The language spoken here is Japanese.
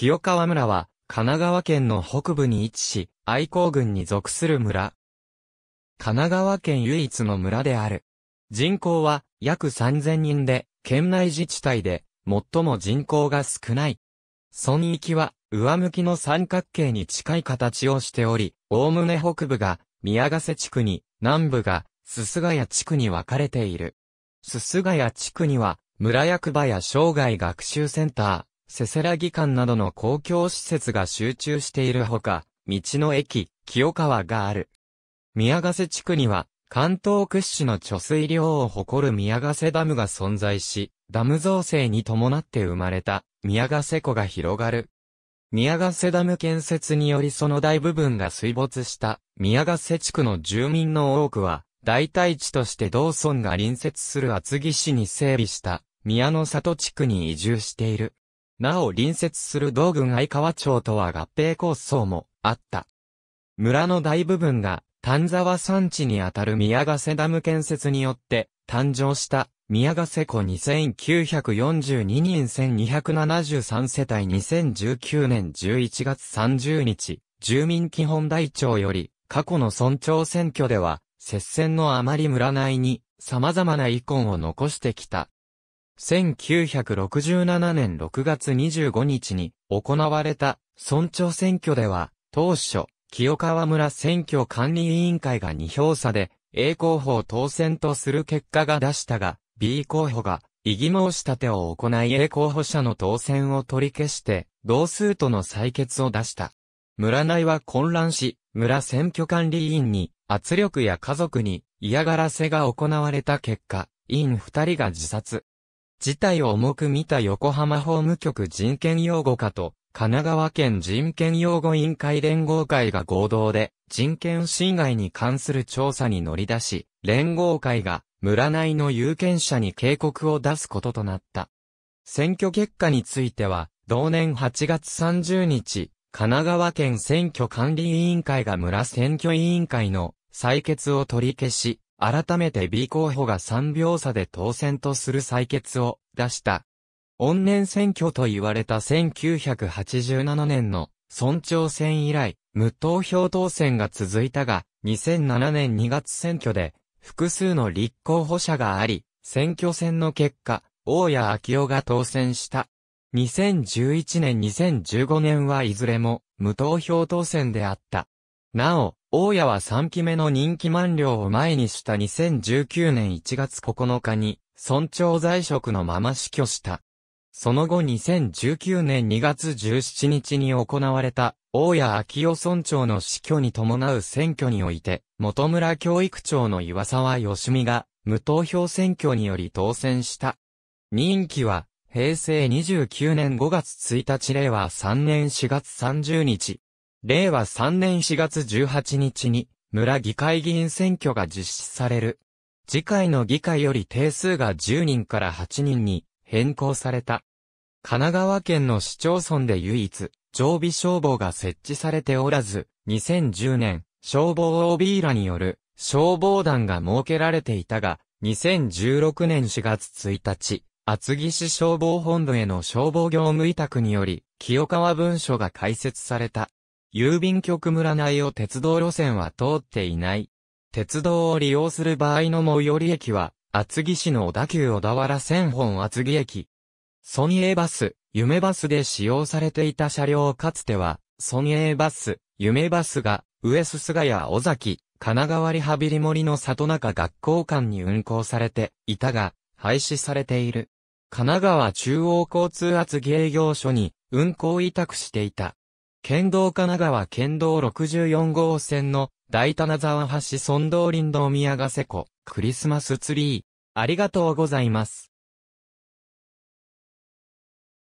清川村は、神奈川県の北部に位置し、愛好郡に属する村。神奈川県唯一の村である。人口は約3000人で、県内自治体で最も人口が少ない。村域は上向きの三角形に近い形をしており、おおむね北部が宮ヶ瀬地区に、南部が鈴ヶ谷地区に分かれている。鈴ヶ谷地区には、村役場や生涯学習センター、せせらぎ館などの公共施設が集中しているほか、道の駅、清川がある。宮ヶ瀬地区には、関東屈指の貯水量を誇る宮ヶ瀬ダムが存在し、ダム造成に伴って生まれた宮ヶ瀬湖が広がる。宮ヶ瀬ダム建設によりその大部分が水没した宮ヶ瀬地区の住民の多くは、代替地として同村が隣接する厚木市に整備した宮の里地区に移住している。なお隣接する道郡相川町とは合併構想もあった。村の大部分が丹沢山地にあたる宮ヶ瀬ダム建設によって誕生した宮ヶ瀬湖2942人1273世帯2019年11月30日、住民基本台帳より過去の村長選挙では接戦のあまり村内に様々な遺恨を残してきた。1967年6月25日に行われた村長選挙では、当初、清川村選挙管理委員会が2票差で A 候補を当選とする結果が出したが、B 候補が異議申し立てを行い A 候補者の当選を取り消して、同数との採決を出した。村内は混乱し、村選挙管理委員に圧力や家族に嫌がらせが行われた結果、委員二人が自殺。事態を重く見た横浜法務局人権擁護課と、神奈川県人権擁護委員会連合会が合同で、人権侵害に関する調査に乗り出し、連合会が村内の有権者に警告を出すこととなった。選挙結果については、同年8月30日、神奈川県選挙管理委員会が村選挙委員会の採決を取り消し、改めて B 候補が3秒差で当選とする採決を出した。恩年選挙と言われた1987年の村長選以来、無投票当選が続いたが、2007年2月選挙で複数の立候補者があり、選挙戦の結果、大谷昭夫が当選した。2011年2015年はいずれも無投票当選であった。なお、大谷は3期目の任期満了を前にした2019年1月9日に、村長在職のまま死去した。その後2019年2月17日に行われた、大谷昭夫村長の死去に伴う選挙において、元村教育長の岩沢義美が、無投票選挙により当選した。任期は、平成29年5月1日令和3年4月30日。令和3年4月18日に、村議会議員選挙が実施される。次回の議会より定数が10人から8人に変更された。神奈川県の市町村で唯一、常備消防が設置されておらず、2010年、消防 OB らによる消防団が設けられていたが、2016年4月1日、厚木市消防本部への消防業務委託により、清川文書が開設された。郵便局村内を鉄道路線は通っていない。鉄道を利用する場合の最寄り駅は、厚木市の小田急小田原線本厚木駅。ソニエバス、夢バスで使用されていた車両かつては、ソニエバス、夢バスが、上須菅谷尾崎、神奈川リハビリ森の里中学校間に運行されていたが、廃止されている。神奈川中央交通厚木営業所に運行委託していた。県道神奈川県道64号線の大棚沢橋村道林道宮ヶ瀬湖クリスマスツリー。ありがとうございます。